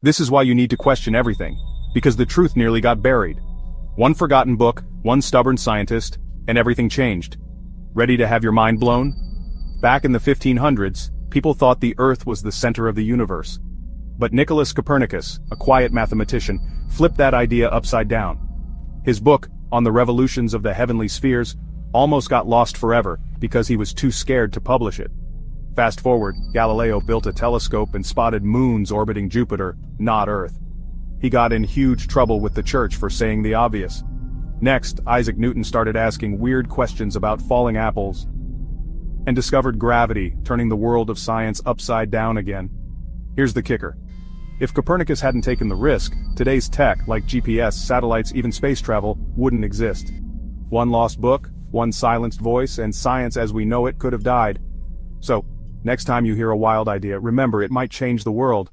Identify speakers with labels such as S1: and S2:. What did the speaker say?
S1: This is why you need to question everything, because the truth nearly got buried. One forgotten book, one stubborn scientist, and everything changed. Ready to have your mind blown? Back in the 1500s, people thought the Earth was the center of the universe. But Nicholas Copernicus, a quiet mathematician, flipped that idea upside down. His book, On the Revolutions of the Heavenly Spheres, almost got lost forever because he was too scared to publish it. Fast forward, Galileo built a telescope and spotted moons orbiting Jupiter, not Earth. He got in huge trouble with the church for saying the obvious. Next, Isaac Newton started asking weird questions about falling apples, and discovered gravity, turning the world of science upside down again. Here's the kicker. If Copernicus hadn't taken the risk, today's tech, like GPS, satellites, even space travel, wouldn't exist. One lost book, one silenced voice, and science as we know it could have died. So, next time you hear a wild idea, remember it might change the world,